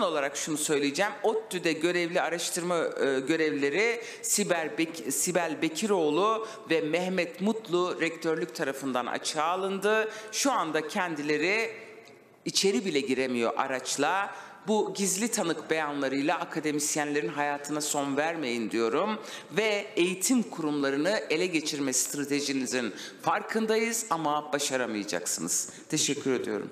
olarak şunu söyleyeceğim. ODTÜ'de görevli araştırma e, görevlileri Sibel, Bek- Sibel Bekiroğlu ve Mehmet Mutlu rektörlük tarafından açığa alındı. Şu anda kendileri içeri bile giremiyor araçla. Bu gizli tanık beyanlarıyla akademisyenlerin hayatına son vermeyin diyorum ve eğitim kurumlarını ele geçirme stratejinizin farkındayız ama başaramayacaksınız. Teşekkür ediyorum.